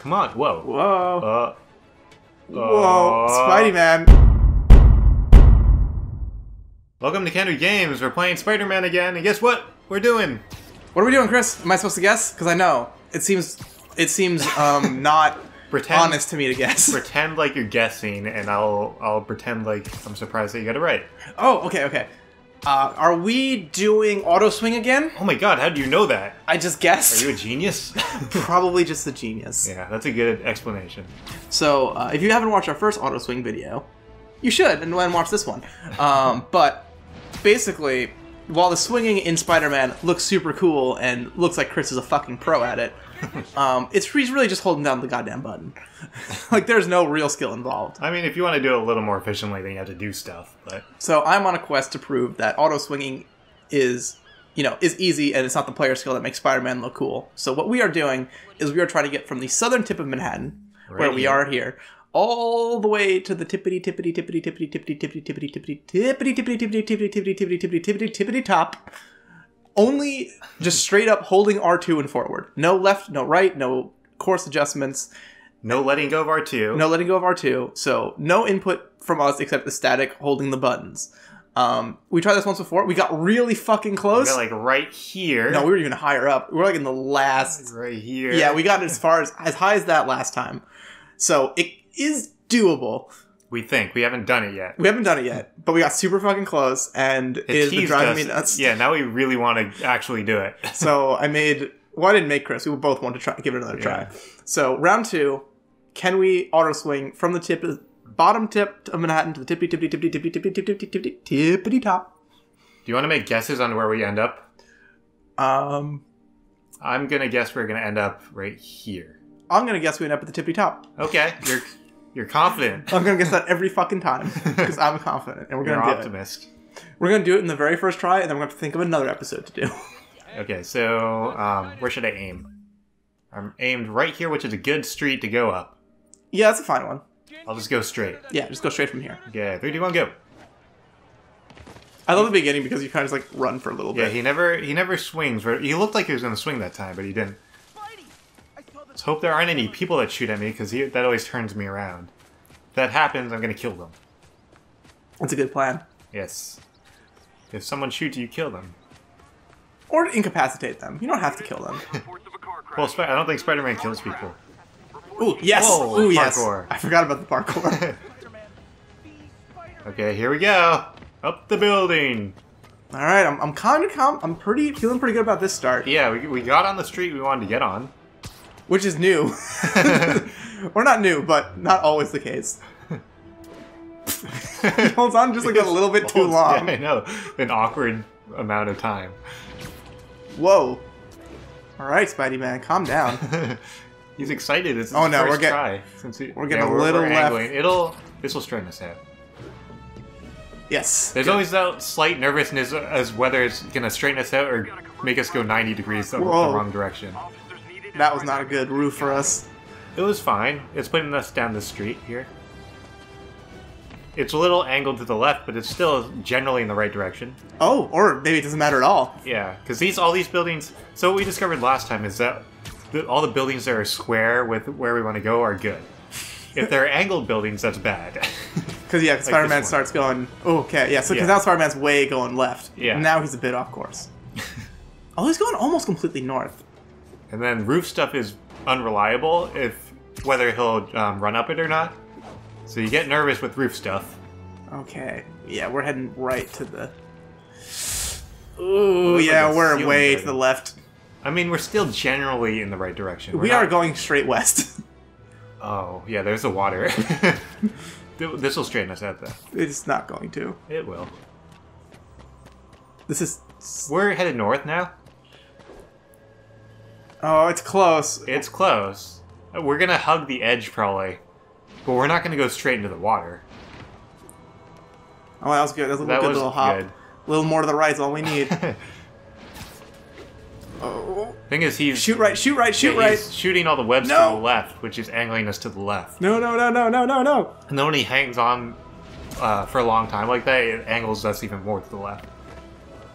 Come on. Whoa. Whoa. Uh, Whoa. uh, Spidey Man. Welcome to Can We Games. We're playing Spider-Man again, and guess what? We're doing. What are we doing, Chris? Am I supposed to guess? Because I know. It seems it seems um not Pretend. honest to me to guess. Pretend like you're guessing, and I'll I'll pretend like I'm surprised that you got it right. Oh, okay, okay. Uh, are we doing auto swing again? Oh my god, how do you know that? I just guessed. Are you a genius? Probably just a genius. yeah, that's a good explanation. So, uh, if you haven't watched our first auto swing video, you should and then watch this one. Um, but basically, while the swinging in Spider-Man looks super cool and looks like Chris is a fucking pro at it, um, it's he's really just holding down the goddamn button. like, there's no real skill involved. I mean, if you want to do it a little more efficiently, then you have to do stuff. But So I'm on a quest to prove that auto swinging is, you know, is easy and it's not the player skill that makes Spider-Man look cool. So what we are doing is we are trying to get from the southern tip of Manhattan, where Right we here. are here, all the way to the tippity tippity tippity tippity tippity tippity tippity tippity tippity tippity tippity tippity tippity tippity tippity tippity tippity top. Only just straight up holding R2 and forward. No left, no right, no course adjustments. no letting go of R2. No letting go of R2. So no input from us except the static holding the buttons. Um, we tried this once before. We got really fucking We close. got like right here. no, we were even higher up. We were like in the last. right here. Yeah, we got as far as as high as that last time. So it is doable. We think we haven't done it yet. We haven't done it yet, but we got super fucking close, and it has driving us. me nuts. Yeah, now we really want to actually do it. So I made. Well, I didn't make Chris. We both want to try give it another try. So round two, can we auto swing from the tip, bottom tip of Manhattan to the tippy tippy tippy tippy tippy tippy tippy tippy tippity top? Do you want to make guesses on where we end up? Um, I'm gonna guess we're gonna end up right here. I'm gonna guess we end up at the tippy top. Okay, you're you're confident. I'm gonna guess that every fucking time because I'm confident, and we're You're gonna do it. optimist. We're gonna do it in the very first try, and then we're gonna have to think of another episode to do. Okay, so um, where should I aim? I'm aimed right here, which is a good street to go up. yeah, that's a fine one. I'll just go straight. Yeah, just go straight from here. Okay, three, two, one, go. I love the beginning because you kind of just like run for a little Yeah, bit. he never he never swings. He looked like he was gonna swing that time, but he didn't. Let's hope there aren't any people that shoot at me, because that always turns me around. If that happens, I'm gonna kill them. That's a good plan. Yes. If someone shoots you, kill them. Or incapacitate them. You don't have to kill them. Well, Sp- I don't think Spider-Man kills people. Ooh, yes. Whoa, Ooh, yes. I forgot about the parkour. Okay, here we go. Up the building. All right, I'm, I'm kind of calm. I'm pretty feeling pretty good about this start, Yeah, we, we got on the street we wanted to get on. Which is new. or not new, but not always the case. It holds on just like a little bit too long. Yeah, I know. An awkward amount of time. Whoa. All right, Spidey man, calm down. He's excited. It's Oh, no, first we're get- try. Since he, we're getting yeah, a little left. angling. It'll. This will straighten us out. yes. There's always that slight nervousness as whether it's gonna straighten us out or make us go 90 degrees the, the wrong direction. That was not a good roof for us. It was fine. It's putting us down the street here. It's a little angled to the left, but it's still generally in the right direction. Oh, or maybe it doesn't matter at all. Yeah, because these all these buildings. So what we discovered last time is that the, all the buildings that are square with where we want to go are good. If they're angled buildings, that's bad. Because yeah, 'cause Like Spider-Man starts going. Oh, okay, yeah. So because Yeah. now Spider-Man's way going left. Yeah. Now he's a bit off course. oh, he's going almost completely north. And then roof stuff is unreliable if whether he'll um, run up it or not. So you get nervous with roof stuff. Okay. Yeah, we're heading right to the. Ooh, Looks like yeah, it's we're ceiling way to the left. I mean, we're still generally in the right direction. We're we are going straight west. Oh, yeah, there's the water. this will straighten us out, though. it's not going to. It will. This is. We're headed north now. Oh, it's close. It's close. We're gonna hug the edge probably, but we're not gonna go straight into the water. Oh, that was good. That was a That good little hop. good. A little more to the right is all we need. oh. Thing is, he's Shoot right, shoot right, shoot yeah, right. He's shooting all the webs No! to the left, which is angling us to the left. No, no, no, no, no, no, no. And then when he hangs on uh, for a long time like that, it angles us even more to the left.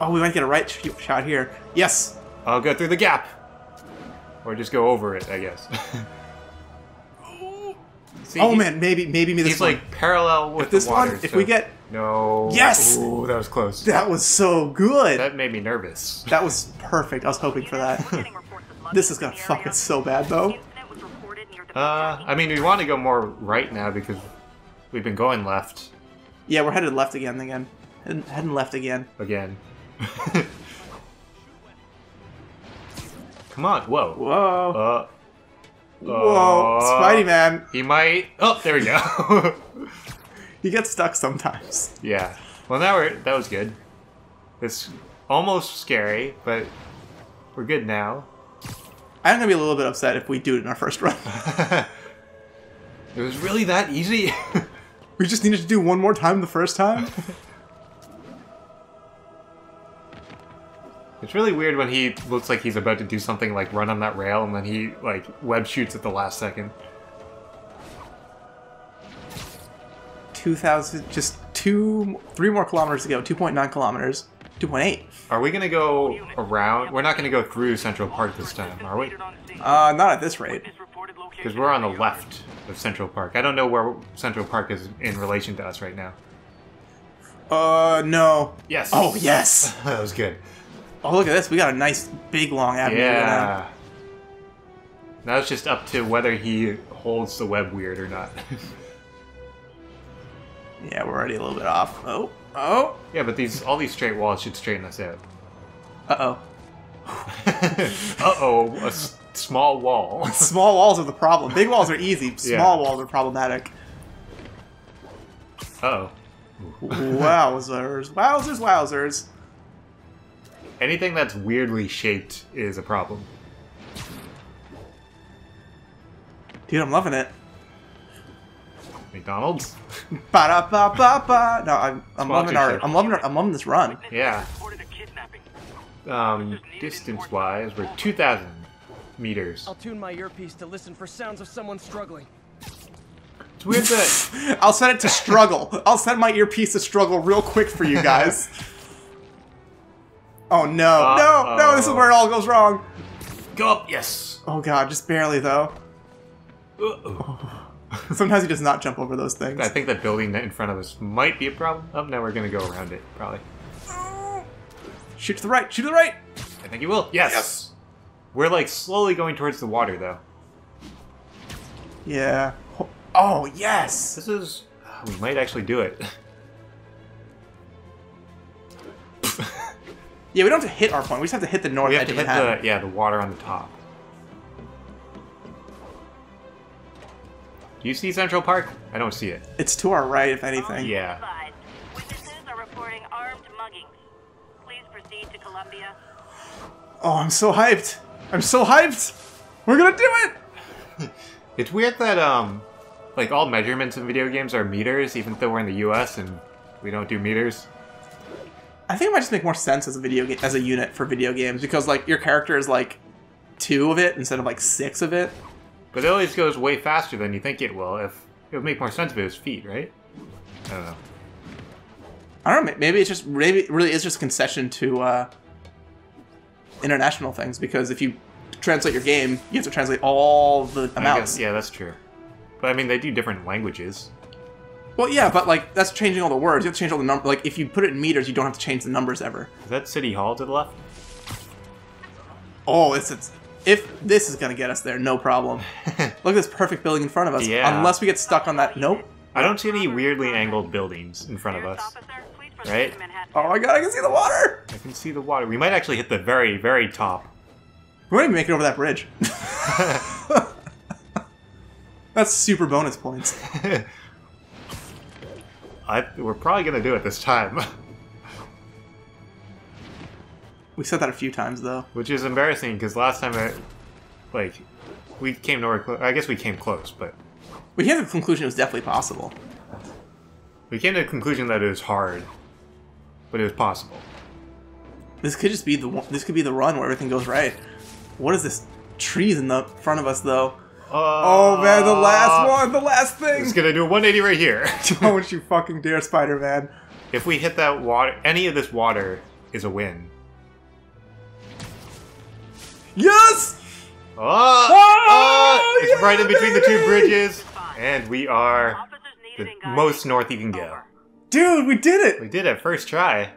Oh, we might get a right shot here. Yes. I'll go through the gap, or just go over it, I guess. See, oh man, maybe maybe me this he's one. like parallel with this the water. one, if so- we get no, Yes! Ooh, that was close. that was so good. That made me nervous. That was perfect. I was hoping for that. This is gonna fuck us so bad though. Uh, I mean, we want to go more right now because we've been going left Yeah, we're headed left again. Again, heading, heading left again. again. Come on, whoa. Whoa, Uh, whoa, uh, Spidey man, He might. Oh, there we go. he gets stuck sometimes. yeah. Well, now we're that was good. It's almost scary, but we're good now. I'm gonna be a little bit upset if we do it in our first run. It was really that easy. we just needed to do one more time the first time. It's really weird when he looks like he's about to do something like run on that rail and then he like web shoots at the last second. Two thousand, just two, three more kilometers to go. Two point nine kilometers. Two point eight. Are we gonna go around? We're not gonna go through Central Park this time, are we? Uh, not at this rate. Because we're on the left of Central Park. I don't know where Central Park is in relation to us right now. Uh, no. Yes. Oh yes. that was good. Oh look at this. We got a nice big long avenue. now. Yeah. Now it's just up to whether he holds the web weird or not. Yeah, we're already a little bit off. Oh, oh. yeah, but these all these straight walls should straighten us out. Uh oh. uh oh, a s- small wall. Small walls are the problem. Big walls are easy. Small walls are problematic. oh. Wowzers! Wowzers! Wowzers! Anything that's weirdly shaped is a problem. Dude, I'm loving it. McDonald's? Ba da ba ba ba. No, I'm, I'm loving our. I'm loving our, I'm loving this run. Yeah. Um, distance wise, we're 2,000 meters. I'll tune my earpiece to listen for sounds of someone struggling. It's weird that. I'll set it to struggle. I'll set my earpiece to struggle real quick for you guys. oh no, no, no! This is where it all goes wrong. Go up, yes! Oh god, just barely though. Uh-oh. Sometimes he does not jump over those things. I think that building in front of us might be a problem. Oh, now we're gonna go around it, probably. Shoot to the right. Shoot to the right. I think you will. Yes! Yes. We're like slowly going towards the water, though. Yeah. Oh yes. This is. uh, We might actually do it. Yeah, we don't have to hit our point. We just have to hit the north we have edge to of Manhattan. the yeah the water on the top. Do you see Central Park? I don't see it. It's to our right, if anything. Yeah. Are reporting armed. Please proceed to Columbia. Oh, I'm so hyped. I'm so hyped. We're gonna do it. It's weird that um, like all measurements in video games are meters, even though we're in the U.S. and we don't do meters. I think it might just make more sense as a video game as a unit for video games because like your character is like two of it instead of like six of it. But it always goes way faster than you think it will. If it would make more sense if it was feet, right? I don't know. I don't know. Maybe it's just maybe it really is just a concession to uh, international things because if you translate your game, you have to translate all the I amounts. guess, yeah, that's true. But I mean, they do different languages. Well, yeah, but like that's changing all the words. You have to change all the numbers. Like if you put it in meters, you don't have to change the numbers ever. Is that City Hall to the left? Oh, it's, it's if this is gonna get us there, no problem. Look at this perfect building in front of us. Yeah. Unless we get stuck on that. Nope. I don't see any weirdly angled buildings in front of us. officer, please proceed Right? Oh my god, I can see the water. I can see the water. We might actually hit the very, very top. We won't even make it over that bridge. That's super bonus points. I, we're probably gonna do it this time, We said that a few times though. which is embarrassing because last time, I, like, we came nowhere close. I guess we came close, but We came to the conclusion it was definitely possible. we came to the conclusion that it was hard, but it was possible. This could just be the one, this could be the run where everything goes right. What is this? Trees in the front of us though. Oh man, the last uh, one, the last thing. It's gonna do a 180 right here. Don't you fucking dare, Spider-Man. if we hit that water, any of this water is a win. Yes! Oh, Oh, oh, it's right in between the two bridges. And we are the needed in Gaza. most north you can go. Dude, we did it! We did it first try.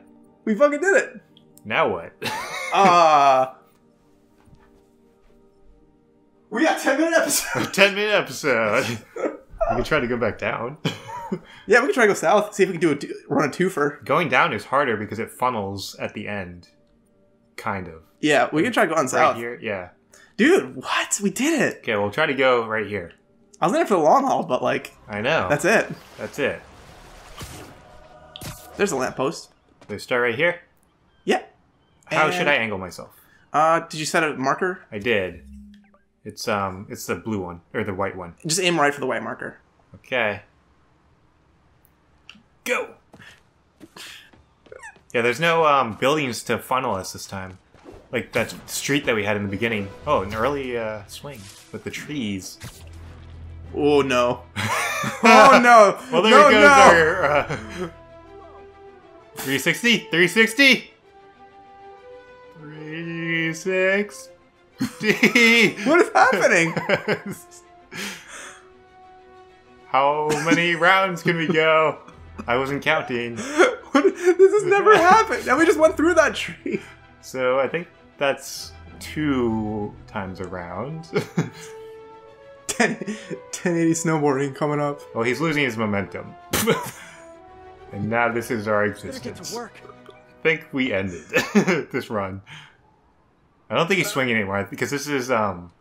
We fucking did it! Now what? Uh. We got 10 minute episode. 10 minute episode. we can try to go back down. yeah, we can try to go south, see if we can do a run a twofer. Going down is harder because it funnels at the end. Kind of. Yeah, we can try going Right south. here? Yeah. Dude, what? We did it! Okay, we'll try to go right here. I was in it for the long haul, but like, I know. that's it. That's it. There's a lamppost. So start right here. Yeah. How And- should I angle myself? Uh, did you set a marker? I did. It's um it's the blue one or the white one. Just aim right for the white marker. Okay. Go. Yeah, there's no um buildings to funnel us this time. Like that street that we had in the beginning. Oh, an early uh swing with the trees. Oh no. oh no. Well, there no, goes no. our uh, 360, 360, 360. What is happening? How many rounds can we go? I wasn't counting. What- this has never happened. And we just went through that tree. So I think that's two times a round. 10, 1080 snowboarding coming up. well, he's losing his momentum. and now this is our Better get existence. to work. I think we ended this run. I don't think he's swinging anymore because this is um.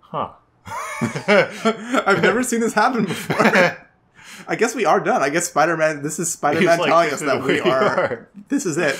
Huh. I've never seen this happen before. I guess we are done. I guess Spider Man. This is Spider Man like, telling us that we we are, are." This is it.